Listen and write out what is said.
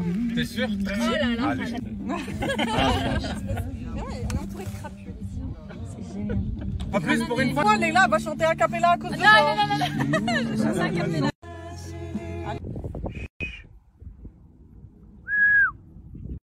Mmh. T'es sûr? Oh là là. Allez. Ah, en plus, pour une fois. Moi, Léla va chanter a cappella à cause de Non, non, non, non. Mmh. Je chante ça, Capella.